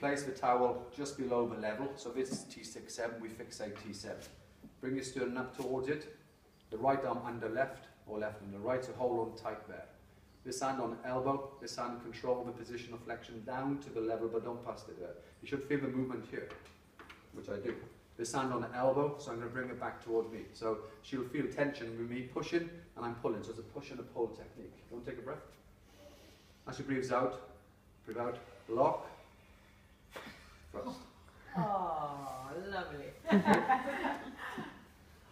Place the towel just below the level, so this it's T6-7, we fixate T7. Bring your sternum up towards it, the right arm under left, or left under right, so hold on tight there. This hand on elbow, this hand control the position of flexion down to the level, but don't pass it there. You should feel the movement here, which I do. This hand on the elbow, so I'm going to bring it back towards me. So she'll feel tension with me pushing, and I'm pulling. So it's a push and a pull technique. To take a breath? As she breathes out, breathe out, lock, lovely.